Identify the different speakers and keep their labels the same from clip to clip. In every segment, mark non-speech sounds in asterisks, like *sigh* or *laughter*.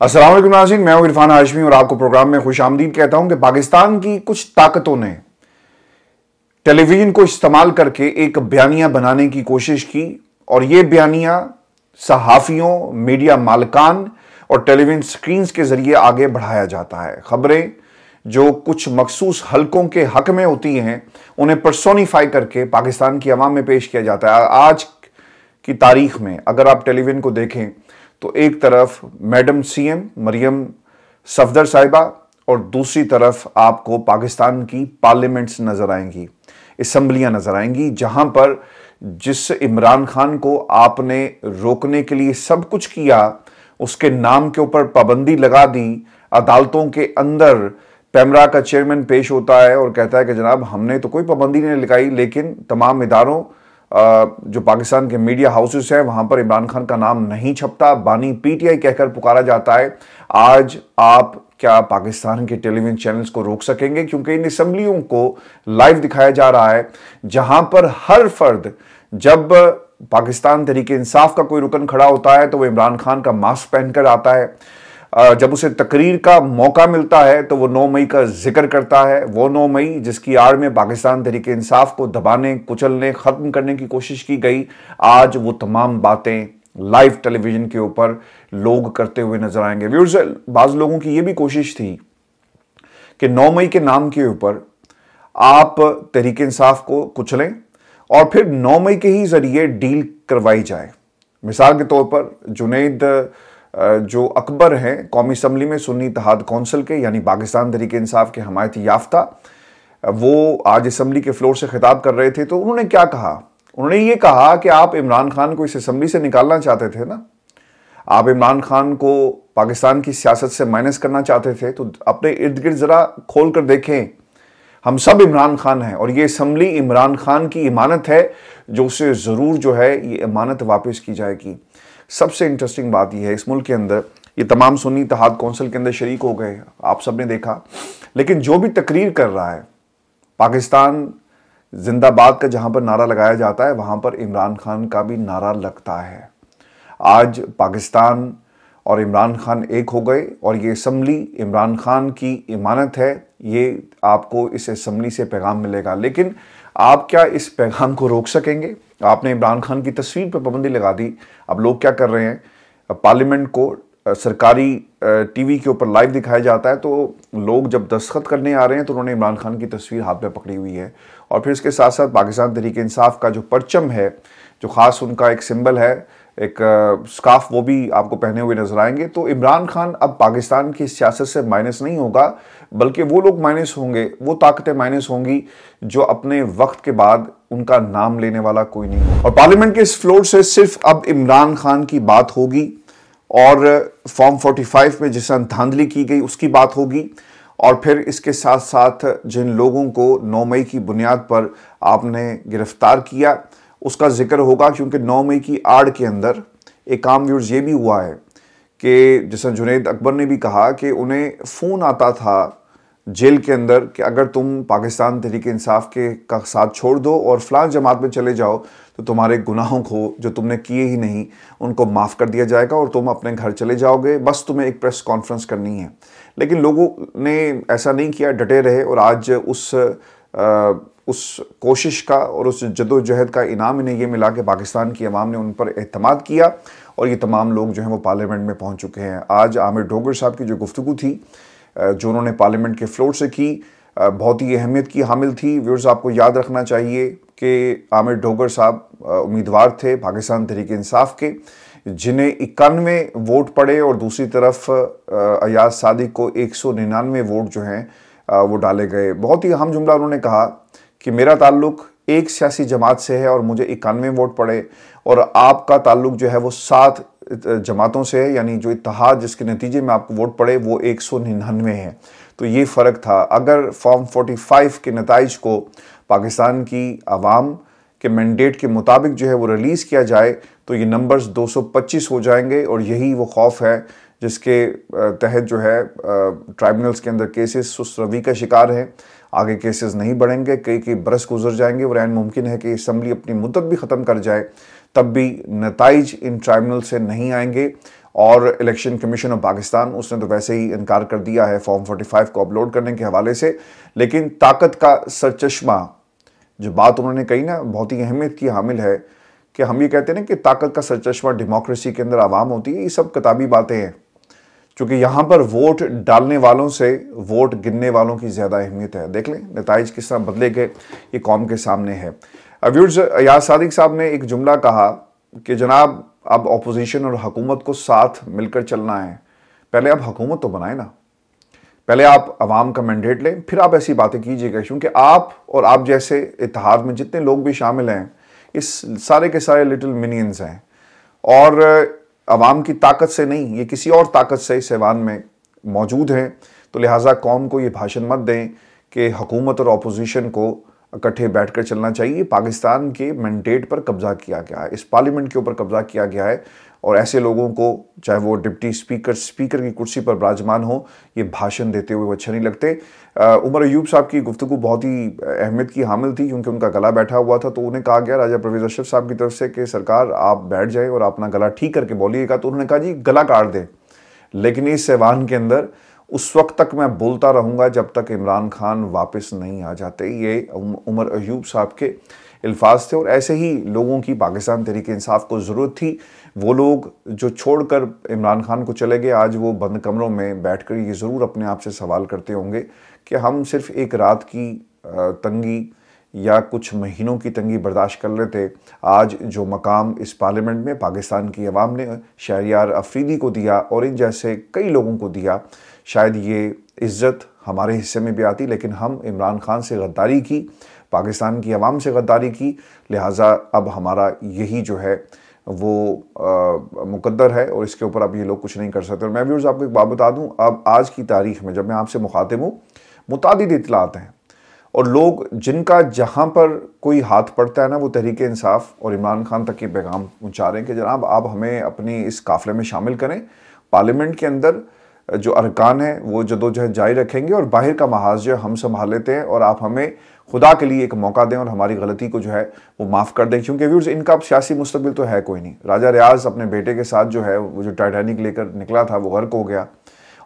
Speaker 1: असलम नाजिन मैं इरफान हाशमी और आपको प्रोग्राम में खुश आमदीद कहता हूँ कि पाकिस्तान की कुछ ताकतों ने टेलीविज़न को इस्तेमाल करके एक बयानिया बनाने की कोशिश की और ये बयानिया सहाफ़ियों, मीडिया मालकान और टेलीविज़न स्क्रीन के ज़रिए आगे बढ़ाया जाता है। ख़बरें जो कुछ मखसूस हलकों के हक में होती हैं, उन्हें परसोनीफाई करके पाकिस्तान की आवाम में पेश किया जाता है। आज की तारीख में अगर आप टेलीविज़न को देखें तो एक तरफ़ मैडम सीएम मरियम सफदर साहिबा और दूसरी तरफ़ आपको पाकिस्तान की पार्लियामेंट्स नज़र आएँगी, असम्बलियाँ नज़र आएँगी, जहाँ पर जिस इमरान खान को आपने रोकने के लिए सब कुछ किया, उसके नाम के ऊपर पाबंदी लगा दी, अदालतों के अंदर पैमरा का चेयरमैन पेश होता है और कहता है कि जनाब हमने तो कोई पाबंदी नहीं लगाई, लेकिन तमाम इदारों जो पाकिस्तान के मीडिया हाउसेस हैं, वहाँ पर इमरान खान का नाम नहीं छपता। बानी पीटीआई कहकर पुकारा जाता है। आज आप क्या पाकिस्तान के टेलीविज़न चैनल्स को रोक सकेंगे? क्योंकि इन असम्बलियों को लाइव दिखाया जा रहा है, जहाँ पर हर फर्द, जब पाकिस्तान तरीके इंसाफ का कोई रुकन खड़ा होता है तो वो इमरान खान का मास्क पहनकर आता है। जब उसे तकरीर का मौका मिलता है तो वो नौ मई का ज़िक्र करता है। वो नौ मई, जिसकी आड़ में पाकिस्तान तरीके इंसाफ को दबाने, कुचलने, ख़त्म करने की कोशिश की गई, आज वो तमाम बातें लाइव टेलीविज़न के ऊपर लोग करते हुए नज़र आएँगे। व्यूर्स बाज़ लोगों की ये भी कोशिश थी कि नौ मई के नाम के ऊपर आप तरीके इंसाफ को कुचलें और फिर नौ मई के ही ज़रिए डील करवाई जाए। मिसाल के तौर पर, जुनेद जो अकबर हैं, कौमी असम्बली में सुन्नी इतिहाद कौंसिल के, यानी पाकिस्तान तरीके इंसाफ के हमायती याफ्ता, वो आज असम्बली के फ्लोर से खिताब कर रहे थे। तो उन्होंने क्या कहा? उन्होंने ये कहा कि आप इमरान खान को इस असम्बली से निकालना चाहते थे ना? आप इमरान खान को पाकिस्तान की सियासत से माइनस करना चाहते थे तो अपने इर्द गिर्द ज़रा खोल कर देखें। हम सब इमरान खान हैं, और ये असम्बली इमरान खान की इमानत है, जो उसे ज़रूर जो है, ये इमानत वापस की जाएगी। सबसे इंटरेस्टिंग बात यह है, इस मुल्क के अंदर, ये तमाम सुन्नी तहाद कौंसिल के अंदर शरीक हो गए आप सबने देखा। लेकिन जो भी तकरीर कर रहा है, पाकिस्तान जिंदाबाद का जहाँ पर नारा लगाया जाता है, वहाँ पर इमरान खान का भी नारा लगता है। आज पाकिस्तान और इमरान खान एक हो गए और ये असम्बली इमरान खान की इमानत है, ये आपको इस असम्बली से पैगाम मिलेगा। लेकिन आप क्या इस पैगाम को रोक सकेंगे? आपने इमरान खान की तस्वीर पर पाबंदी लगा दी। अब लोग क्या कर रहे हैं? पार्लियामेंट को सरकारी टीवी के ऊपर लाइव दिखाया जाता है तो लोग जब दस्तखत करने आ रहे हैं तो उन्होंने इमरान खान की तस्वीर हाथ में पकड़ी हुई है। और फिर इसके साथ साथ पाकिस्तान तरीके इंसाफ का जो परचम है, जो ख़ास उनका एक सिंबल है, एक स्काफ वो भी आपको पहने हुए नज़र आएँगे। तो इमरान खान अब पाकिस्तान की सियासत से माइनस नहीं होगा। बल्कि वो लोग माइनस होंगे, वो ताकतें माइनस होंगी जो अपने वक्त के बाद उनका नाम लेने वाला कोई नहीं। और पार्लियामेंट के इस फ्लोर से सिर्फ़ अब इमरान खान की बात होगी और फॉर्म 45 में जिस धांधली की गई, उसकी बात होगी। और फिर इसके साथ साथ जिन लोगों को 9 मई की बुनियाद पर आपने गिरफ़्तार किया, उसका ज़िक्र होगा क्योंकि 9 मई की आड़ के अंदर एक आम व्यूर्स ये भी हुआ है कि जैसा जुनेद अकबर ने भी कहा कि उन्हें फ़ोन आता था जेल के अंदर कि अगर तुम पाकिस्तान तरीके इंसाफ के का साथ छोड़ दो और फलां जमात में चले जाओ तो तुम्हारे गुनाहों को जो तुमने किए ही नहीं उनको माफ़ कर दिया जाएगा और तुम अपने घर चले जाओगे। बस तुम्हें एक प्रेस कॉन्फ्रेंस करनी है। लेकिन लोगों ने ऐसा नहीं किया डटे रहे और आज उस आ, उस कोशिश का और उस जदोजहद का इनाम इन्हें ये मिला कि पाकिस्तान की आवाम ने उन पर अहतमाद किया। और ये तमाम लोग जो हैं वो पार्लियामेंट में पहुँच चुके हैं। आज आमिर डोगर साहब की जो गुफ्तु थी जो उन्होंने पार्लियामेंट के फ्लोर से की बहुत ही अहमियत की हामिल थी। व्यूर्स आपको याद रखना चाहिए कि आमिर डोगर साहब उम्मीदवार थे पाकिस्तान तरीके इंसाफ के, जिन्हें इक्यानवे वोट पड़े और दूसरी तरफ़ अयाज सादिक को एक सौ निन्यानवे वोट जो हैं वो डाले गए। बहुत ही अहम जुमला उन्होंने कहा कि मेरा ताल्लुक एक सियासी जमात से है और मुझे इक्यानवे वोट पड़े और आपका ताल्लुक जो है वो सात जमातों से है, यानी जो इतिहाद जिसके नतीजे में आपको वोट पड़े, वो एक सौ निन्यानवे है। तो ये फ़र्क था। अगर फॉर्म 45 के नतज को पाकिस्तान की आवाम के मैंडेट के मुताबिक जो है वो रिलीज़ किया जाए तो ये नंबर्स 225 हो जाएँगे और यही वो खौफ है जिसके तहत जो है ट्राइब्यूनल्स के अंदर केसेस सुस्त रवि का शिकार हैं। आगे केसेस नहीं बढ़ेंगे, कई कई बरस गुजर जाएँगे और मुमकिन है कि असम्बली अपनी मुद्दत भी ख़त्म कर जाए, तब भी नतज इन ट्राइब्यूनल से नहीं आएँगे। और इलेक्शन कमीशन ऑफ़ पाकिस्तान उसने तो वैसे ही इनकार कर दिया है फॉर्म 45 को अपलोड करने के हवाले से। लेकिन ताकत का सरचश्मा, जो बात उन्होंने कही ना, बहुत ही अहमियत की हामिल है कि हम ये कहते हैं ना कि ताकत का सरचश्मा डेमोक्रेसी के अंदर आवाम होती है, ये सब किताबी बातें हैं। क्योंकि यहाँ पर वोट डालने वालों से वोट गिनने वालों की ज़्यादा अहमियत है। देख लें, नतज किस तरह बदले गए, ये कौम के सामने है। व्यूर्स अयाज सादिक साहब ने एक जुमला कहा कि जनाब, अब अपोजिशन और हकूमत को साथ मिलकर चलना है। पहले आप हकूमत तो बनाए ना। पहले आप आवाम का मैंडेट लें, फिर आप ऐसी बातें कीजिएगा, क्योंकि आप और आप जैसे इतिहाद में जितने लोग भी शामिल हैं, इस सारे के सारे लिटिल मिनियंस हैं। और आवाम की ताकत से नहीं, ये किसी और ताकत से इस ऐवान में मौजूद हैं। तो लिहाजा कौम को ये भाषण मत दें कि हुकूमत और अपोजिशन को इकट्ठे बैठकर चलना चाहिए। पाकिस्तान के मैंडेट पर कब्जा किया गया है। इस पार्लियामेंट के ऊपर कब्जा किया गया है। और ऐसे लोगों को, चाहे वो डिप्टी स्पीकर स्पीकर की कुर्सी पर विराजमान हो, ये भाषण देते हुए वो अच्छा नहीं लगते। उमर अयूब साहब की गुफ्तु बहुत ही अहमियत की हामिल थी, क्योंकि उनका गला बैठा हुआ था तो उन्हें कहा गया, राजा परवेज अशरफ साहब की तरफ़ से कि सरकार, आप बैठ जाए और अपना गला ठीक करके बोलिएगा। तो उन्होंने कहा, जी, गला काट दें। लेकिन इस ऐवान के अंदर, उस वक्त तक मैं बोलता रहूँगा जब तक इमरान खान वापस नहीं आ जाते, ये उमर अयूब साहब के अल्फाज थे और ऐसे ही लोगों की पाकिस्तान तरीके इंसाफ को ज़रूरत थी। वो लोग जो छोड़कर इमरान खान को चले गए, आज वो बंद कमरों में बैठकर ये ज़रूर अपने आप से सवाल करते होंगे कि हम सिर्फ़ एक रात की तंगी या कुछ महीनों की तंगी बर्दाश्त कर लेते आज जो मकाम इस पार्लियामेंट में पाकिस्तान की आवाम ने शहरियार अफरीदी को दिया और इन जैसे कई लोगों को दिया, शायद ये इज़्ज़त हमारे हिस्से में भी आती, लेकिन हम इमरान खान से गद्दारी की। पाकिस्तान की आवाम से गद्दारी की। लिहाजा अब हमारा यही जो है, वो मुकद्दर है और इसके ऊपर अब ये लोग कुछ नहीं कर सकते। और मैं भी आपको एक बात बता दूँ, अब आज की तारीख में जब मैं आपसे मुखातिब हूँ मुतद इतलात हैं। और लोग जिनका जहाँ पर कोई हाथ पड़ता है ना, वो तहरीक इंसाफ और इमरान खान तक ये पैगाम पहुँचा रहे हैं कि जनाब, आप हमें अपनी इस काफ़िले में शामिल करें। पार्लियामेंट के अंदर जो अरकान है, वो जदोजहद जारी रखेंगे और बाहर का महाज हम संभाल लेते हैं और आप हमें खुदा के लिए एक मौका दें और हमारी गलती को जो है वो माफ़ कर दें। क्योंकि व्यूर्स इनका अब सियासी मुस्तबिल तो है कोई नहीं। राजा रियाज अपने बेटे के साथ जो है वो जो टाइटैनिक लेकर निकला था वो गर्क हो गया।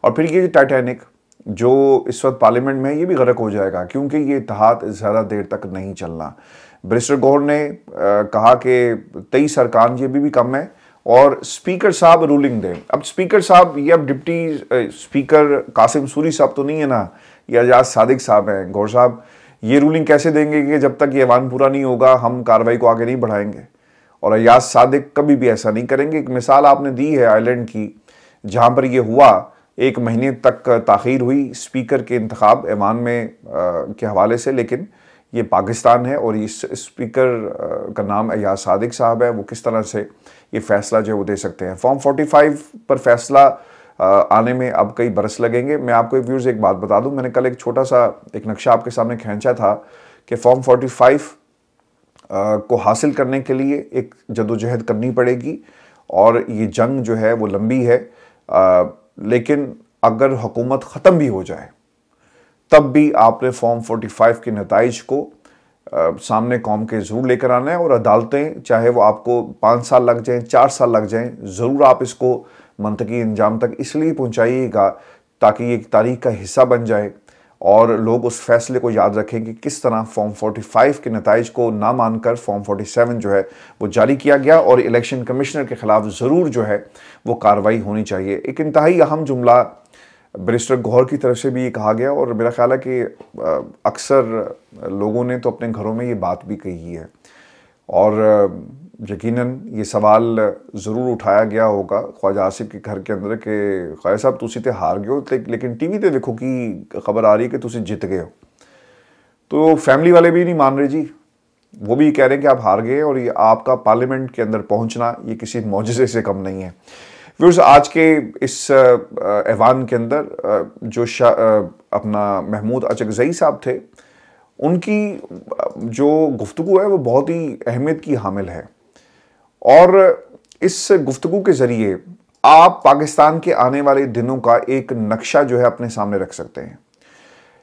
Speaker 1: और फिर ये टाइटैनिक जो इस वक्त पार्लियामेंट में ये भी गर्क हो जाएगा क्योंकि ये इतिहाद ज़्यादा देर तक नहीं चलना। ब्रिस्टर गौर ने आ, कहा कि तेईस सरकार ये भी, भी कम है और स्पीकर साहब रूलिंग दें। अब स्पीकर साहब ये अब डिप्टी स्पीकर कासिम सूरी साहब तो नहीं है ना ये आज़ाद सादिक साहब हैं। गौर साहब ये रूलिंग कैसे देंगे कि जब तक ये वान पूरा नहीं होगा हम कार्रवाई को आगे नहीं बढ़ाएँगे? और अयाज सादिक कभी भी ऐसा नहीं करेंगे। एक मिसाल आपने दी है आइलैंड की जहाँ पर ये हुआ एक महीने तक ताखीर हुई स्पीकर के इंतखब ऐवान में आ, के हवाले से लेकिन ये पाकिस्तान है और इस स्पीकर का नाम अयाज सादिक साहब है। वो किस तरह से ये फैसला जो है वो दे सकते हैं? फॉर्म 45 पर फैसला आने में अब कई बरस लगेंगे। मैं आपको एक व्यूज़ एक बात बता दूँ। मैंने कल एक छोटा सा एक नक्शा आपके सामने खींचा था कि फॉर्म 45 को हासिल करने के लिए एक जदोजहद करनी पड़ेगी और ये जंग जो है वो लंबी है। लेकिन अगर हुकूमत ख़त्म भी हो जाए तब भी आपने फॉर्म 45 के नतज को आ, सामने कौम के ज़रूर लेकर आना है और अदालतें चाहे वो आपको पाँच साल लग जाएँ चार साल लग जाएँ ज़रूर आप इसको मनतकी अंजाम तक इसलिए पहुँचाइएगा ताकि ये तारीख का हिस्सा बन जाए। और लोग उस फैसले को याद रखें कि किस तरह फॉर्म 45 के नतज को ना मानकर फॉर्म 47 जो है वो जारी किया गया और इलेक्शन कमिश्नर के ख़िलाफ़ ज़रूर जो है वो कार्रवाई होनी चाहिए। एक इंतहाई अहम जुमला बैरिस्टर गौहर की तरफ़ से भी ये कहा गया और मेरा ख्याल है कि अक्सर लोगों ने तो अपने घरों में ये बात भी कही है। और यकीनन ये सवाल ज़रूर उठाया गया होगा ख्वाजा आसिफ के घर के अंदर कि ख्वाजा साहब तुम तो हार गए हो लेकिन टीवी ते देखो कि खबर आ रही है कि तुम जित गए हो। तो फैमिली वाले भी नहीं मान रहे जी। वो भी कह रहे हैं कि आप हार गए और ये आपका पार्लियामेंट के अंदर पहुँचना ये किसी मुजजे से कम नहीं है। व्यूर्स आज के इस ऐवान के अंदर जो अपना महमूद अचकजई साहब थे, उनकी जो गुफ्तु है वो बहुत ही अहमियत की हामिल है। और इस गुफ्तु के ज़रिए आप पाकिस्तान के आने वाले दिनों का एक नक्शा जो है अपने सामने रख सकते हैं।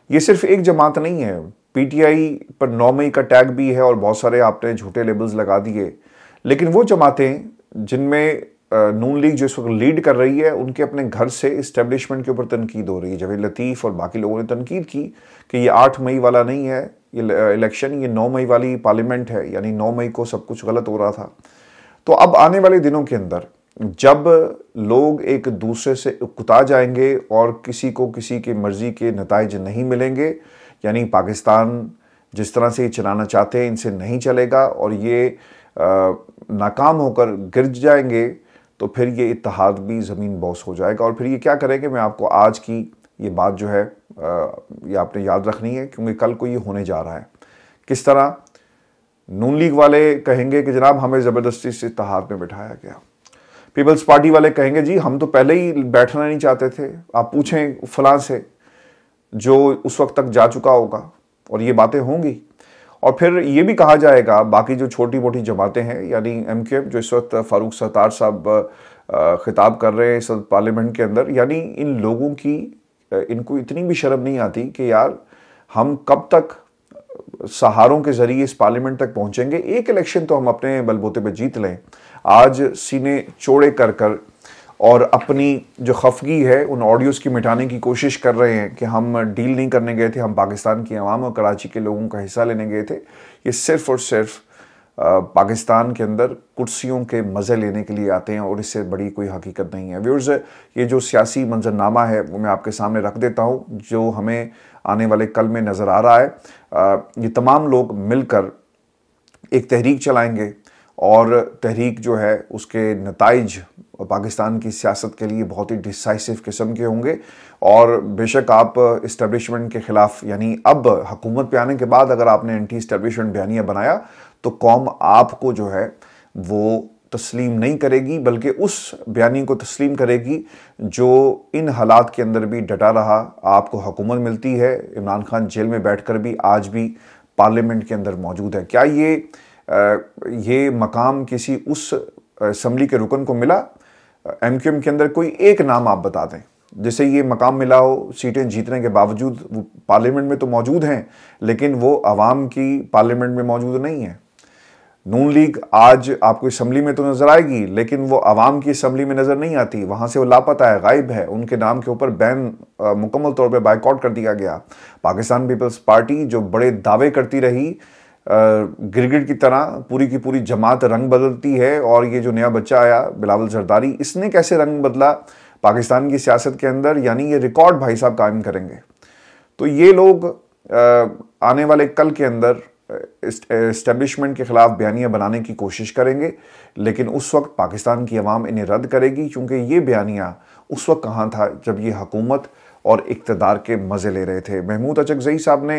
Speaker 1: ये सिर्फ़ एक जमात नहीं है। पीटीआई पर नौ मई का टैग भी है और बहुत सारे आपने झूठे लेबल्स लगा दिए। लेकिन वो जमातें जिनमें नून लीग जो इस वक्त लीड कर रही है, उनके अपने घर से इस्टेब्लिशमेंट के ऊपर तनकीद हो रही है। जवेद लतीफ़ और बाकी लोगों ने तनकीद की कि ये आठ मई वाला नहीं है, ये इलेक्शन ये नौ मई वाली पार्लियामेंट है, यानी नौ मई को सब कुछ गलत हो रहा था। तो अब आने वाले दिनों के अंदर जब लोग एक दूसरे से उकता जाएँगे और किसी को किसी की मर्ज़ी के नतज नहीं मिलेंगे यानी पाकिस्तान जिस तरह से ये चलाना चाहते हैं इनसे नहीं चलेगा और ये आ, नाकाम होकर गिर जाएँगे तो फिर ये इतिहाद भी ज़मीन बॉस हो जाएगा। और फिर ये क्या करेंगे मैं आपको आज की ये बात जो है आ, ये आपने याद रखनी है क्योंकि कल को ये होने जा रहा है। किस तरह? नून लीग वाले कहेंगे कि जनाब हमें ज़बरदस्ती से तहार में बिठाया गया। पीपल्स पार्टी वाले कहेंगे, जी, हम तो पहले ही बैठना नहीं चाहते थे। आप पूछें फलां से जो उस वक्त तक जा चुका होगा और ये बातें होंगी। और फिर ये भी कहा जाएगा, बाकी जो छोटी मोटी जमातें हैं, यानी एम जो इस वक्त फारूक सत्तार साहब खिताब कर रहे हैं इस वक्त पार्लियामेंट के अंदर, यानी इन लोगों की इनको इतनी भी शर्म नहीं आती कि यार, हम कब तक सहारों के ज़रिए इस पार्लियामेंट तक पहुँचेंगे। एक इलेक्शन तो हम अपने बलबूते पर जीत लें। आज सीने चौड़े कर कर और अपनी जो खफगी है, उन ऑडियोज़ की मिटाने की कोशिश कर रहे हैं कि हम डील नहीं करने गए थे, हम पाकिस्तान की आवाम और कराची के लोगों का हिस्सा लेने गए थे। ये सिर्फ़ और सिर्फ़ पाकिस्तान के अंदर कुर्सियों के मज़े लेने के लिए आते हैं और इससे बड़ी कोई हकीकत नहीं है। व्यूर्स ये जो सियासी मंजरनामा है, वो मैं आपके सामने रख देता हूँ, जो हमें आने वाले कल में नज़र आ रहा है। ये तमाम लोग मिलकर एक तहरीक चलाएँगे और तहरीक जो है, उसके नतज पाकिस्तान की सियासत के लिए बहुत ही डिसाइसिव किस्म के होंगे। और बेशक आप इस्टेब्लिशमेंट के ख़िलाफ़, यानी अब हुकूमत पे आने के बाद अगर आपने एंटी इस्टेब्लिशमेंट बयानिया बनाया तो कौम आपको जो है वो तस्लीम नहीं करेगी बल्कि उस बयानी को तस्लीम करेगी जो इन हालात के अंदर भी डटा रहा आपको हुकूमत मिलती है इमरान खान जेल में बैठकर भी आज भी पार्लियामेंट के अंदर मौजूद है। क्या ये आ, ये मकाम किसी उस असम्बली के रुकन को मिला? एम क्यू एम के अंदर कोई एक नाम आप बता दें जैसे ये मकाम मिला हो सीटें जीतने के बावजूद वो पार्लियामेंट में तो मौजूद हैं लेकिन वो आवाम की पार्लियामेंट में मौजूद नहीं है। नून लीग आज आपको असम्बली में तो नज़र आएगी, लेकिन वो आवाम की असम्बली में नज़र नहीं आती। वहाँ से वो लापता है, गायब है। उनके नाम के ऊपर बैन मुकम्मल तौर पर बाइकआउट कर दिया गया। पाकिस्तान पीपल्स पार्टी जो बड़े दावे करती रही गिरगिट की तरह, पूरी की पूरी जमात रंग बदलती है और ये जो नया बच्चा आया, बिलावल जरदारी इसने कैसे रंग बदला पाकिस्तान की सियासत के अंदर? यानी ये रिकॉर्ड भाई साहब कायम करेंगे। तो ये लोग आने वाले कल के अंदर इस्टेब्लिशमेंट के ख़िलाफ़ बयानियाँ बनाने की कोशिश करेंगे लेकिन उस वक्त पाकिस्तान की आवाम इन्हें रद्द करेगी क्योंकि ये बयानियाँ उस वक्त कहाँ था जब ये हकूमत और इकतदार के मज़े ले रहे थे। महमूद अचकजई साहब ने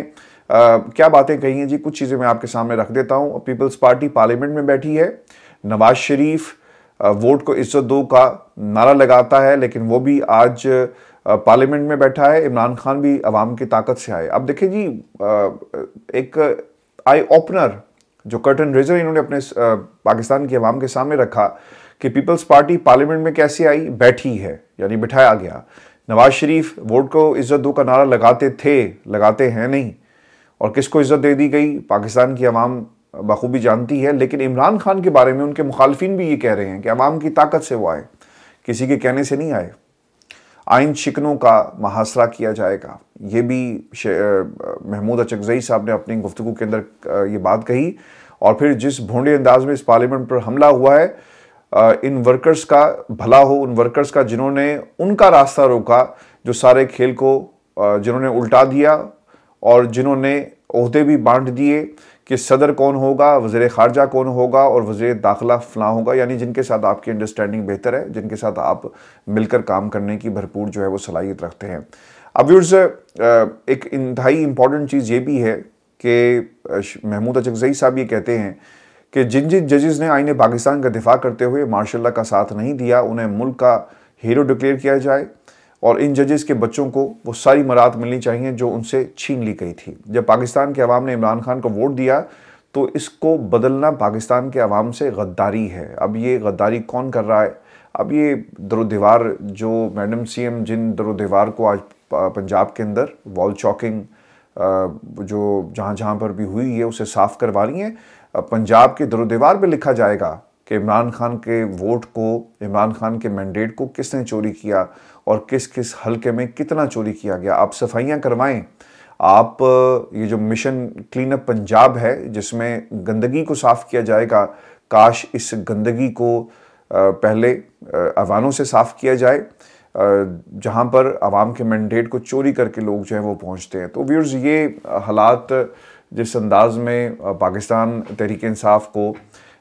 Speaker 1: आ, क्या बातें कही हैं? जी कुछ चीज़ें मैं आपके सामने रख देता हूँ। पीपल्स पार्टी पार्लियामेंट में बैठी है। नवाज़ शरीफ वोट को इज़्ज़त दो का नारा लगाता है लेकिन वो भी आज पार्लियामेंट में बैठा है। इमरान खान भी अवाम की ताकत से आए। अब देखिए जी एक आई ओपनर, जो कर्टन रेजर इन्होंने अपने पाकिस्तान की अवाम के सामने रखा कि पीपल्स पार्टी पार्लियामेंट में कैसे आई? बैठी है, यानी बिठाया गया। नवाज़ शरीफ वोट को इज़्ज़त दो का नारा लगाते थे, लगाते हैं नहीं। और किसको इज़्ज़त दे दी गई? पाकिस्तान की आवाम बखूबी जानती है, लेकिन इमरान खान के बारे में उनके मुखालफिन भी ये कह रहे हैं कि अवाम की ताकत से वो आए, किसी के कहने से नहीं आए। आइन शिकनों का मुहासरा किया जाएगा। ये भी महमूद अचकजई साहब ने अपनी गुफ्तु के अंदर ये बात कही। और फिर जिस भोंडे अंदाज में इस पार्लियामेंट पर हमला हुआ है इन वर्कर्स का भला हो, उन वर्कर्स का जिन्होंने, उनका रास्ता रोका, जो सारे खेल को जिन्होंने उल्टा दिया और जिन्होंने अहदे भी बांट दिए कि सदर कौन होगा, वज़र ख़ारजा कौन होगा और वज़र दाखिला फला होगा, यानी जिनके साथ आपकी अंडरस्टैंडिंग बेहतर है, जिनके साथ आप मिलकर काम करने की भरपूर जो है वो सलाहियत रखते हैं। अब व्यूर्स एक इंतहाई इंपॉर्टेंट चीज़ ये भी है कि महमूद अचकजई साहब ये कहते हैं कि जिन जिन जजेस ने आइन पाकिस्तान का दिफा करते हुए मार्शल का साथ नहीं दिया, उन्हें मुल्क का हीरो डिक्लेयर किया जाए। और इन जजेस के बच्चों को वो सारी मरात मिलनी चाहिए जो उनसे छीन ली गई थी। जब पाकिस्तान के अवाम ने इमरान खान को वोट दिया तो इसको बदलना पाकिस्तान के अवाम से गद्दारी है। अब ये गद्दारी कौन कर रहा है? अब ये दरो दीवार जो मैडम सीएम, जिन दरो दीवार को आज पंजाब के अंदर वॉल चॉकिंग जो जहाँ जहाँ पर भी हुई है, उसे साफ़ करवा रही हैं। पंजाब के दरो दीवार पर लिखा जाएगा कि इमरान खान के वोट को, इमरान खान के मैंडेट को किसने चोरी किया और किस किस हलके में कितना चोरी किया गया? आप सफाइयाँ करवाएँ। आप, ये जो मिशन क्लीन अप पंजाब है, जिसमें गंदगी को साफ़ किया जाएगा, काश इस गंदगी को पहले अवानों से साफ़ किया जाए जहाँ पर आवाम के मैंडेट को चोरी करके लोग जो है वो पहुँचते हैं। तो व्यूर्स ये हालात जिस अंदाज में पाकिस्तान तहरीक इंसाफ को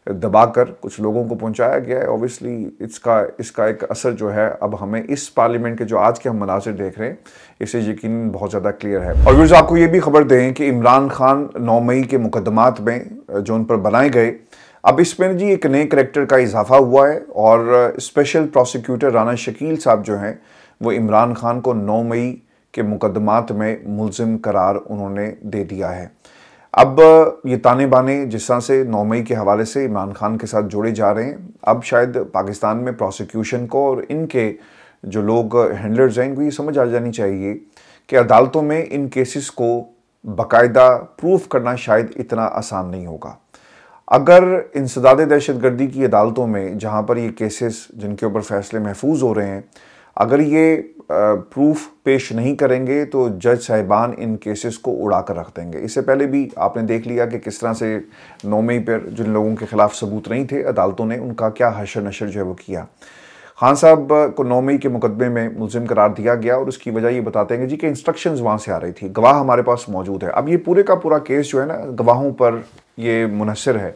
Speaker 1: दबाकर कुछ लोगों को पहुँचाया गया है। ऑब्वियसली इसका इसका एक असर जो है, अब हमें इस पार्लियामेंट के जो आज के हम मनासिर देख रहे हैं, इसे यकीन बहुत ज़्यादा क्लियर है। और व्यूर्स आपको ये भी खबर दें कि इमरान खान नौ मई के मुकदमात में, जो उन पर बनाए गए, अब इसमें जी एक नए करेक्टर का इजाफा हुआ है और स्पेशल प्रोसिक्यूटर राना शकील साहब जो हैं, वो इमरान खान को नौ मई के मुकदमात में मुलजिम करार उन्होंने दे दिया है। अब ये ताने बाने जिस तरह से नौ मई के हवाले से इमरान खान के साथ जोड़े जा रहे हैं, अब शायद पाकिस्तान में प्रोसिक्यूशन को और इनके जो लोग हैंडलर्स हैं, इनको ये समझ आ जानी चाहिए कि अदालतों में इन केसेस को बाकायदा प्रूफ करना शायद इतना आसान नहीं होगा। अगर इंसदाद दहशत गर्दी की अदालतों में जहाँ पर ये केसेस जिनके ऊपर फैसले महफूज हो रहे हैं अगर ये प्रूफ पेश नहीं करेंगे तो जज साहिबान इन केसेस को उड़ा कर रख देंगे। इससे पहले भी आपने देख लिया कि किस तरह से नौ मई पर जिन लोगों के खिलाफ सबूत नहीं थे, अदालतों ने उनका क्या हशर नशर जो है वो किया। खान साहब को नौ मई के मुकदमे में मुलजिम करार दिया गया और उसकी वजह ये बताते हैं जी के इंस्ट्रक्शंस वहाँ से आ रही थी। गवाह हमारे पास मौजूद है। अब ये पूरे का पूरा केस जो है ना, गवाहों पर ये मुनसर है।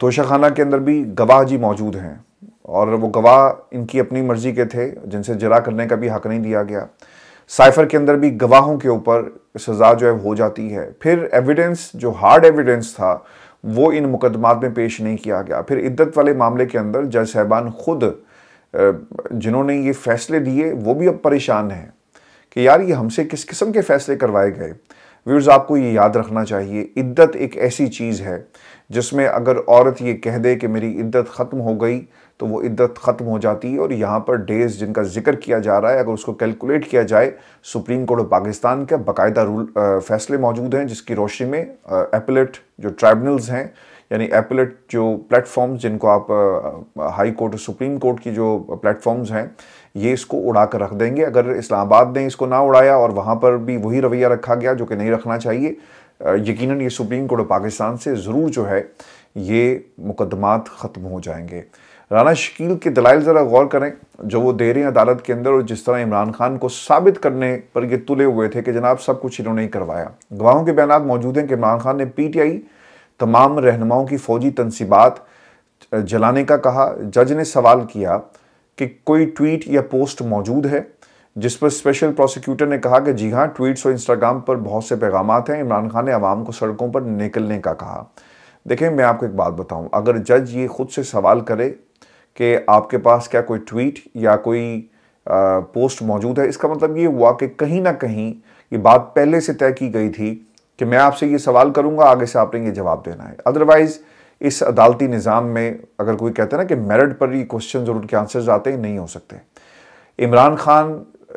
Speaker 1: तोशा खाना के अंदर भी गवाह जी मौजूद हैं। और वो गवाह इनकी अपनी मर्ज़ी के थे, जिनसे जरा करने का भी हक नहीं दिया गया। साइफर के अंदर भी गवाहों के ऊपर सज़ा जो है हो जाती है। फिर एविडेंस जो हार्ड एविडेंस था, वो इन मुकदमात में पेश नहीं किया गया। फिर इद्दत वाले मामले के अंदर जज साहबान खुद जिन्होंने ये फैसले दिए वो भी अब परेशान हैं कि यार ये हमसे किस किस्म के फैसले करवाए गए? व्यूर्स आपको ये याद रखना चाहिए, इद्दत एक ऐसी चीज़ है, जिसमें अगर औरत ये कह दे कि मेरी इद्दत ख़त्म हो गई तो वो इद्दत ख़त्म हो जाती है और यहाँ पर डेज़ जिनका ज़िक्र किया जा रहा है, अगर उसको कैलकुलेट किया जाए, सुप्रीम कोर्ट ऑफ़ पाकिस्तान के बाकायदा रूल फैसले मौजूद हैं, जिसकी रोशनी में एपलेट जो ट्राइब्यूनल्स हैं, यानी एपलेट जो प्लेटफॉर्म्स जिनको आप हाई कोर्ट और सुप्रीम कोर्ट की जो प्लेटफॉर्म्स हैं, ये इसको उड़ा कर रख देंगे। अगर इस्लामाबाद ने इसको ना उड़ाया और वहाँ पर भी वही रवैया रखा गया जो कि नहीं रखना चाहिए यकीनन ये सुप्रीम कोर्ट ऑफ़ पाकिस्तान से ज़रूर जो है, ये मुकदमात ख़त्म हो जाएँगे। राना शकील के दलाइल ज़रा गौर करें, जो वो दे रहे हैं अदालत के अंदर और जिस तरह इमरान खान को साबित करने पर ये तुले हुए थे कि जनाब सब कुछ इन्होंने ही करवाया। गवाहों के बयान मौजूद हैं कि इमरान खान ने पी टी आई तमाम रहनुमाओं की फ़ौजी तनसीबात जलाने का कहा। जज ने सवाल किया कि कोई ट्वीट या पोस्ट मौजूद है, जिस पर स्पेशल प्रोसिक्यूटर ने कहा कि जी हाँ ट्वीट्स और इंस्टाग्राम पर बहुत से पैगाम हैं। इमरान खान ने आवाम को सड़कों पर निकलने का कहा। देखें मैं आपको एक बात बताऊँ। अगर जज ये खुद से सवाल करे कि आपके पास क्या कोई ट्वीट या कोई आ, पोस्ट मौजूद है? इसका मतलब ये हुआ कि कहीं ना कहीं ये बात पहले से तय की गई थी कि मैं आपसे ये सवाल करूँगा आगे से आपने ये जवाब देना है। अदरवाइज़ इस अदालती निज़ाम में अगर कोई कहता है ना कि मेरिट पर ही क्वेश्चन और उनके आंसर्स आते हैं नहीं हो सकते। इमरान खान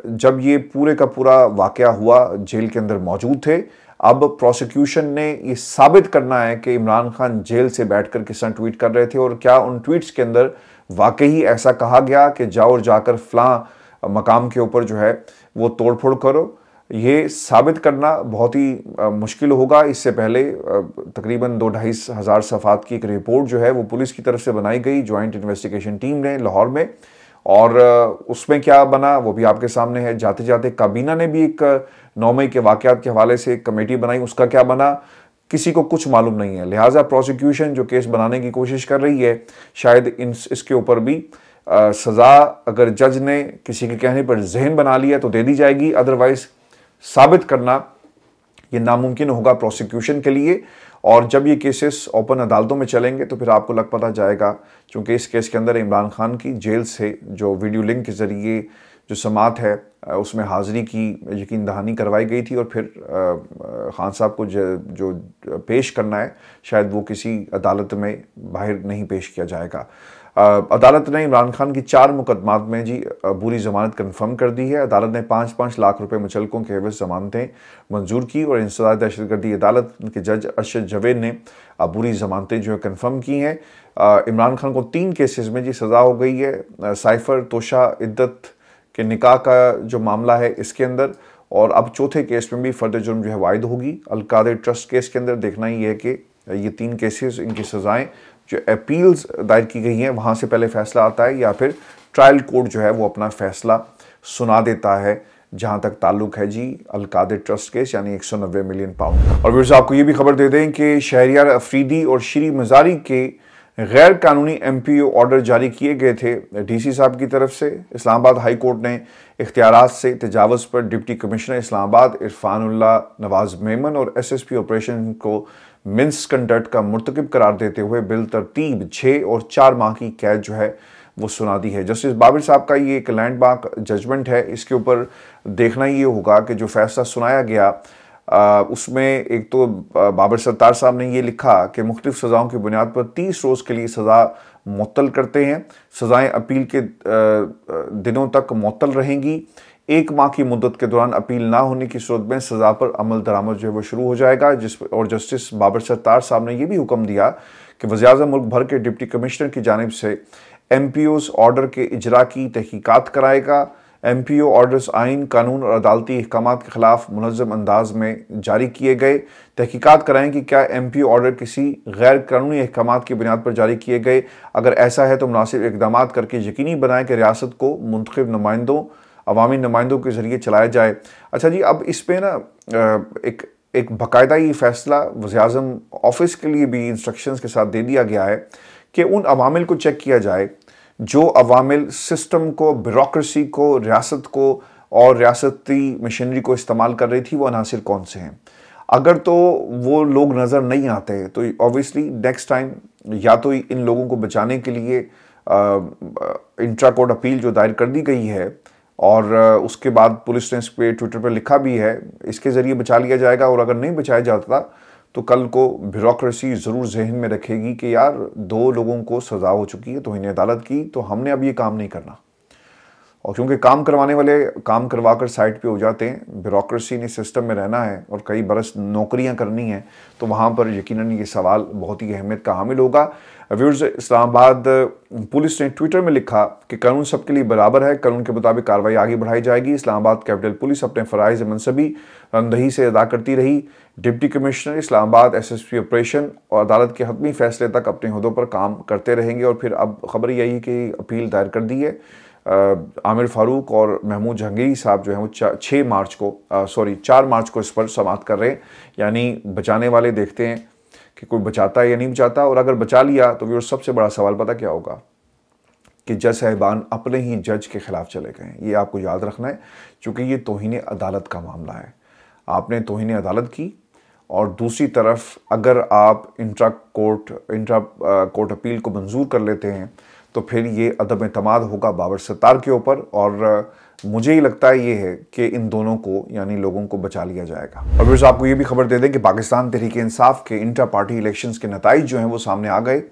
Speaker 1: जब ये पूरे का पूरा वाक़ हुआ, जेल के अंदर मौजूद थे, अब प्रोसिक्यूशन ने ये साबित करना है कि इमरान खान जेल से बैठकर किस तरह ट्वीट कर रहे थे और क्या उन ट्वीट्स के अंदर वाकई ऐसा कहा गया कि जाओ और जाकर फलां मकाम के ऊपर जो है वो तोड़फोड़ करो। ये साबित करना बहुत ही मुश्किल होगा। इससे पहले तकरीबन दो ढाई हज़ार सफ़ात की एक रिपोर्ट जो है वो पुलिस की तरफ़ से बनाई गई। ज्वाइंट इन्वेस्टिगेशन टीम ने लाहौर में और उसमें क्या बना वो भी आपके सामने है। जाते जाते काबीना ने भी एक नौ मई के वाक़ात के हवाले से एक कमेटी बनाई। उसका क्या बना? किसी को कुछ मालूम नहीं है। लिहाजा प्रोसिक्यूशन जो केस बनाने की कोशिश कर रही है शायद इन इसके ऊपर भी आ, सज़ा अगर जज ने किसी के कहने पर जहन बना लिया तो दे दी जाएगी। अदरवाइज़ साबित करना ये नामुमकिन होगा प्रोसिक्यूशन के लिए। और जब ये केसेस ओपन अदालतों में चलेंगे तो फिर आपको लग पता जाएगा क्योंकि इस केस के अंदर इमरान खान की जेल से जो वीडियो लिंक के ज़रिए जो समात है उसमें हाज़िरी की यकीन दहानी करवाई गई थी और फिर खान साहब को जो पेश करना है, शायद वो किसी अदालत में बाहर नहीं पेश किया जाएगा। अदालत ने इमरान खान की चार मुकदमात में जी बुरी जमानत कन्फर्म कर दी है। अदालत ने पाँच पाँच लाख रुपए मुचलकों के एवज जमानतें मंजूर की और इंसदाद दहशत गर्दी अदालत के जज अरशद जवेद ने बुरी जमानतें जो है कन्फर्म की हैं। इमरान खान को तीन केसेस में जी सज़ा हो गई है साइफर, तोशा, इद्दत के निकाह का जो मामला है इसके अंदर और अब चौथे केस में भी फर्द जुर्म जो है वायद होगी। अलकादर ट्रस्ट केस के अंदर देखना ही है कि ये तीन केसेस इनकी सज़ाएँ जो अपील्स दायर की गई हैं, वहाँ से पहले फैसला आता है या फिर ट्रायल कोर्ट जो है वो अपना फैसला सुना देता है, जहाँ तक ताल्लुक है जी, अलकादर ट्रस्ट केस, यानी 190 मिलियन पाउंड और फिर आपको ये भी खबर दे दें कि शहरियार अफरीदी और श्री मजारी के गैर कानूनी एम पी ओ ऑर्डर जारी किए गए थे डी सी साहब की तरफ़ से। इस्लामाबाद हाई कोर्ट ने इख्तियार से तजावज़ पर डिप्टी कमिश्नर इस्लामाबाद इरफानुल्ला नवाज़ मेमन और एस एस पी ऑपरेशन को मिन्स कंडक्ट का मुर्तकब करार देते हुए बिल तरतीब छः और चार माह की कैद जो है वो सुना दी है। जस्टिस बाबिर साहब का ये एक लैंडमार्क जजमेंट है। इसके ऊपर देखना ये होगा कि जो फैसला सुनाया गया आ, उसमें एक तो बाबर सत्तार साहब ने ये लिखा कि मुख्तफ सज़ाओं की बुनियाद पर तीस रोज़ के लिए सज़ा मुतल करते हैं। सज़ाएँ अपील के दिनों तक मुतल रहेंगी। एक माह की मुद्दत के दौरान अपील ना होने की सूरत में सज़ा पर अमल दरामद जो है वो शुरू हो जाएगा, जिस और जस्टिस बाबर सत्तार साहब ने यह भी हुक्म दिया कि वजी अजम मुल्क भर के डिप्टी कमिश्नर की जानब से एम पी ओज ऑर्डर के इजरा की तहकीक़ात कराएगा। एम पी ओ ऑर्डर्स आइन, कानून और अदालती अहकाम के ख़िलाफ़ मनज़म अंदाज में जारी किए गए। तहकीक़ात कराएँ कि क्या एम पी ओ ऑर्डर किसी गैर कानूनी अहकाम की बुनियाद पर जारी किए गए? अगर ऐसा है तो मुनासिब इकदाम करके यकीनी बनाएँ कि रियासत को मुंतब नुमाइंदों अवामी नुमाइंदों के ज़रिए चलाया जाए। अच्छा जी, अब इस पर ना एक एक बाकायदा ही फैसला वजी ऑफ़िस के लिए भी इंस्ट्रक्शंस के साथ दे दिया गया है कि उन अवामिल को चेक किया जाए, जो अवामिल सिस्टम को ब्यूरोक्रेसी को, रियासत को और रियासती मशीनरी को इस्तेमाल कर रही थी, वो अनासर कौन से हैं? अगर तो वो लोग नज़र नहीं आते तो ऑब्वियसली नेक्स्ट टाइम या तो इन लोगों को बचाने के लिए इंट्रा कोर्ट अपील जो दायर कर दी गई है और उसके बाद पुलिस ने इस पर ट्विटर पर लिखा भी है, इसके ज़रिए बचा लिया जाएगा और अगर नहीं बचाया जाता तो कल को ब्यूरोक्रेसी ज़रूर जहन में रखेगी कि यार, दो लोगों को सज़ा हो चुकी है तो इन्हें अदालत की तो हमने अब ये काम नहीं करना। और क्योंकि काम करवाने वाले, काम करवा कर साइड पे हो जाते हैं ब्यूरोक्रेसी ने सिस्टम में रहना है और कई बरस नौकरियाँ करनी हैं तो वहाँ पर यकीनन ये सवाल बहुत ही अहमियत का हामिल होगा। व्यूर्स इस्लामाबाद पुलिस ने ट्विटर में लिखा कि कानून सबके लिए बराबर है, कानून के मुताबिक कार्रवाई आगे बढ़ाई जाएगी। इस्लामाबाद कैपिटल पुलिस अपने फ़रज़ मनसबी रंदही से अदा करती रही। Deputy commissioner, Islamabad SSP operation और अदालत के हतमी फैसले तक अपने अहदों पर काम करते रहेंगे और फिर अब खबर यही कि अपील दायर कर दी है आमिर फारूक और महमूद जहांगीरी साहब जो हैं वो छः मार्च को सॉरी, चार मार्च को इस पर समाप्त कर रहे हैं। यानी बचाने वाले देखते हैं कि कोई बचाता है या नहीं बचाता, और अगर बचा लिया तो फिर सबसे बड़ा सवाल पता क्या होगा? कि जज साहिबान अपने ही जज के खिलाफ चले गए ये आपको याद रखना है क्योंकि ये तोहन अदालत का मामला है। आपने तोहन अदालत की, और दूसरी तरफ़ अगर आप intra court intra court appeal को मंजूर कर लेते हैं तो फिर ये अदब अतमाद होगा बाबर सत्तार के ऊपर, और मुझे ही लगता है ये है कि इन दोनों को, यानी लोगों को बचा लिया जाएगा। और फिर आपको ये भी खबर दे दें कि पाकिस्तान तहरीक इंसाफ के इंटर पार्टी इलेक्शन के नतज जो हैं वो सामने आ गए।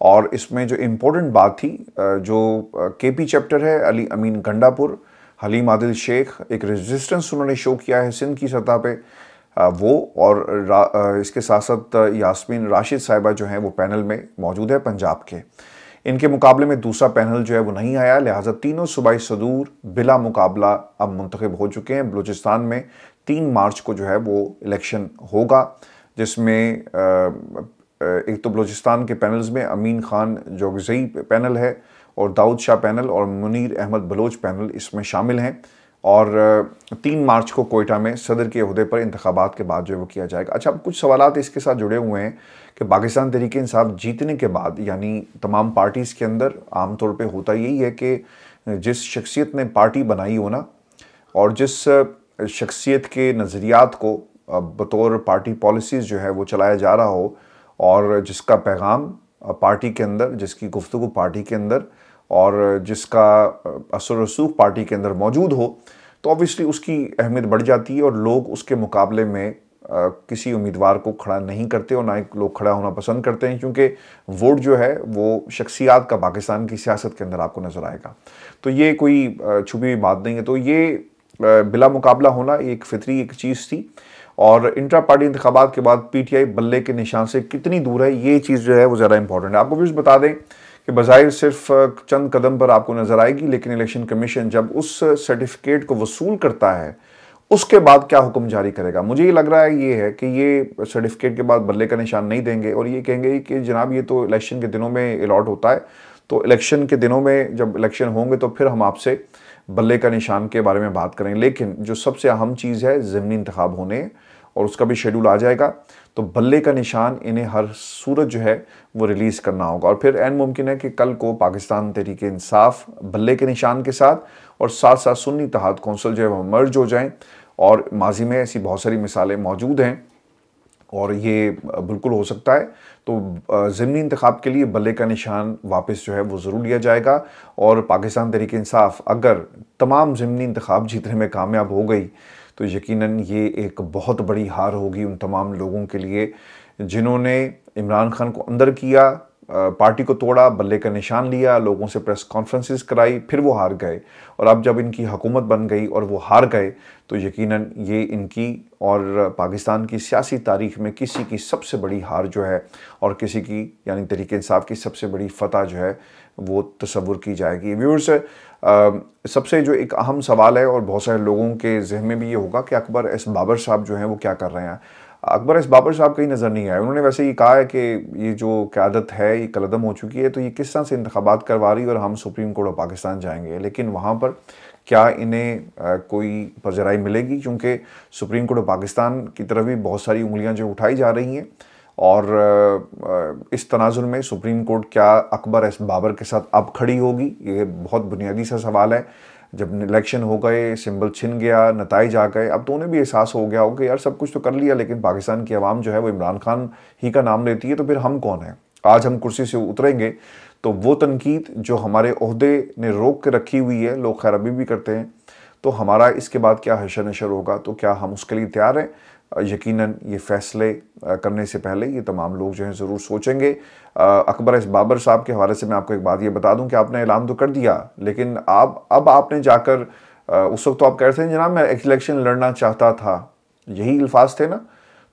Speaker 1: और इसमें जो इम्पोर्टेंट बात थी जो के पी चैप्टर है, अली अमीन गंडापुर, हलीम आदिल शेख, एक रेजिस्टेंस उन्होंने शो किया है सिंध की सतह पर वो और इसके साथ साथ यासमीन राशिद साहिबा जो हैं वो पैनल में मौजूद है पंजाब के। इनके मुकाबले में दूसरा पैनल जो है वो नहीं आया। लिहाजा तीनों सूबाई सदूर बिला मुकाबला अब मुंतखब हो चुके हैं। बलूचिस्तान में तीन मार्च को जो है वो इलेक्शन होगा, जिसमें एक तो बलूचिस्तान के पैनल्स में अमीन खान जोगजई पैनल है और दाऊद शाह पैनल और मुनीर अहमद बलोच पैनल इसमें शामिल हैं। और तीन मार्च को कोयटा में सदर के अहदे पर इंतबात के बाद जो है वो किया जाएगा। अच्छा अब कुछ सवाल इसके साथ जुड़े हुए हैं कि पाकिस्तान तरीके इंसाफ जीतने के बाद, यानी तमाम पार्टीज़ के अंदर आमतौर पर होता यही है कि जिस शख्सियत ने पार्टी बनाई हो ना, और जिस शख्सियत के नज़रियात को बतौर पार्टी पॉलिसीज़ जो है वो चलाया जा रहा हो, और जिसका पैगाम पार्टी के अंदर, जिसकी गुफ्तु पार्टी के अंदर और जिसका असर रसूख पार्टी के अंदर मौजूद हो तो ऑब्वियसली उसकी अहमियत बढ़ जाती है और लोग उसके मुकाबले में किसी उम्मीदवार को खड़ा नहीं करते और ना ही लोग खड़ा होना पसंद करते हैं, क्योंकि वोट जो है, वो शख्सियात का पाकिस्तान की सियासत के अंदर आपको नज़र आएगा। तो ये कोई छुपी हुई बात नहीं है। तो ये बिला मुकाबला होना एक फितरी एक चीज़ थी और इंट्रा पार्टी इंतबात के बाद पीटीआई बल्ले के निशान से कितनी दूर है, ये चीज़ जो है वो ज़्यादा इंपॉर्टेंट है। आपको भी बता दें कि बज़ाहिर सिर्फ़ चंद कदम पर आपको नज़र आएगी, लेकिन इलेक्शन कमीशन जब उस सर्टिफिकेट को वसूल करता है, उसके बाद क्या हुक्म जारी करेगा? मुझे ये लग रहा है, ये है कि ये सर्टिफिकेट के बाद बल्ले का निशान नहीं देंगे, और ये कहेंगे कि जनाब, ये तो इलेक्शन के दिनों में अलॉट होता है। तो इलेक्शन के दिनों में जब इलेक्शन होंगे तो फिर हम आपसे बल्ले का निशान के बारे में बात करेंगे। लेकिन जो सबसे अहम चीज़ है, ज़मनी इंतखब होने, और उसका भी शेड्यूल आ जाएगा। तो बल्ले का निशान इन्हें हर सूरत जो है वो रिलीज़ करना होगा। और फिर एन मुमकिन है कि कल को पाकिस्तान तरीके इंसाफ बल्ले के निशान के साथ और साथ साथ सुन्नी तहाद कौंसल जो है वो मर्ज हो जाएँ। और माजी में ऐसी बहुत सारी मिसालें मौजूद हैं और ये बिल्कुल हो सकता है। तो ज़मनी इंतखब के लिए बल्ले का निशान वापस जो है वो ज़रूर लिया जाएगा। और पाकिस्तान तरीके इंसाफ अगर तमाम ज़मनी इंतखब जीतने में कामयाब हो गई तो यकीनन ये एक बहुत बड़ी हार होगी उन तमाम लोगों के लिए जिन्होंने इमरान खान को अंदर किया पार्टी को तोड़ा, बल्ले का निशान लिया, लोगों से प्रेस कॉन्फ्रेंसिस कराई, फिर वो हार गए। और अब जब इनकी हुकूमत बन गई और वो हार गए तो यकीनन ये इनकी और पाकिस्तान की सियासी तारीख में किसी की सबसे बड़ी हार जो है और किसी की, यानी तरीके इंसाफ की सबसे बड़ी फतह जो है वो तस्वुर की जाएगी। व्यूअर्स सबसे जो एक अहम सवाल है और बहुत सारे लोगों के जहन में भी ये होगा कि अकबर एस बाबर साहब जो हैं वो क्या कर रहे हैं। अकबर एस बाबर साहब कहीं नज़र नहीं आए उन्होंने वैसे ये कहा है कि ये जो क्यादत है, ये कलदम हो चुकी है तो ये किस तरह से इंतबात करवा रही और हम सुप्रीम कोर्ट ऑफ़ पाकिस्तान जाएँगे। लेकिन वहाँ पर क्या इन्हें कोई पजराई मिलेगी? क्योंकि सुप्रीम कोर्ट ऑफ़ पाकिस्तान की तरफ़ भी बहुत सारी उंगलियाँ जो उठाई जा रही हैं। और इस तनाजुर में सुप्रीम कोर्ट क्या अकबर एस बाबर के साथ अब खड़ी होगी? ये बहुत बुनियादी सा सवाल है। जब इलेक्शन हो गए, सिंबल छिन गया नतज आ गए, अब तो उन्हें भी एहसास हो गया हो कि यार सब कुछ तो कर लिया, लेकिन पाकिस्तान की आवाम जो है वो इमरान खान ही का नाम लेती है तो फिर हम कौन है? आज हम कुर्सी से उतरेंगे तो वो तनकीद जो हमारे अहदे ने रोक के रखी हुई है, लोग खैर अभी भी करते हैं तो हमारा इसके बाद क्या हशर नशर होगा? तो क्या हम उसके लिए तैयार हैं? यकीनन ये फ़ैसले करने से पहले ये तमाम लोग जो हैं ज़रूर सोचेंगे। अकबर इस बाबर साहब के हवाले से मैं आपको एक बात ये बता दूँ कि आपने ऐलान तो कर दिया, लेकिन आप, अब आपने जाकर उस वक्त तो आप कह रहे थे, जनाब, मैं इलेक्शन लड़ना चाहता था। यही अल्फाज थे ना?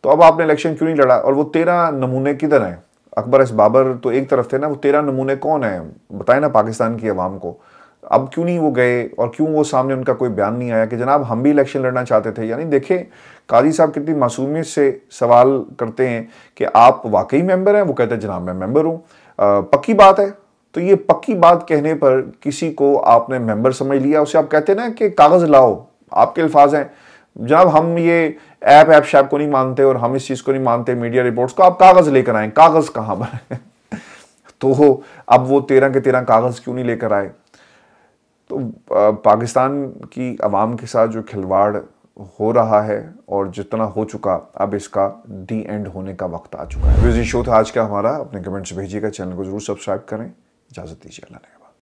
Speaker 1: तो अब आपने इलेक्शन क्यों नहीं लड़ा? और वो तेरह नमूने किधर हैं? अकबर इस बाबर तो एक तरफ़ थे ना, वो तेरह नमूने कौन हैं? बताए ना पाकिस्तान की आवाम को। अब क्यों नहीं वो गए और क्यों वो सामने उनका कोई बयान नहीं आया कि जनाब हम भी इलेक्शन लड़ना चाहते थे? यानी देखें काजी साहब कितनी मासूमियत से सवाल करते हैं कि आप वाकई मेंबर हैं? वो कहते हैं, जनाब मैं मेंबर हूँ। पक्की बात है। तो ये पक्की बात कहने पर किसी को आपने मेंबर समझ लिया? उसे आप कहते ना कि कागज़ लाओ, आपके अल्फाज हैं। जनाब हम ये ऐप ऐप शैप को नहीं मानते और हम इस चीज़ को नहीं मानते मीडिया रिपोर्ट्स को। आप कागज़ लेकर आए। कागज़ कहाँ पर *laughs* तो अब वो तेरह के तेरह कागज़ क्यों नहीं लेकर आए? तो पाकिस्तान की आवाम के साथ जो खिलवाड़ हो रहा है और जितना हो चुका, अब इसका डी एंड होने का वक्त आ चुका है। शो था आज का हमारा। अपने कमेंट्स भेजिएगा, चैनल को ज़रूर सब्सक्राइब करें। इजाज़त दीजिए अल्लाह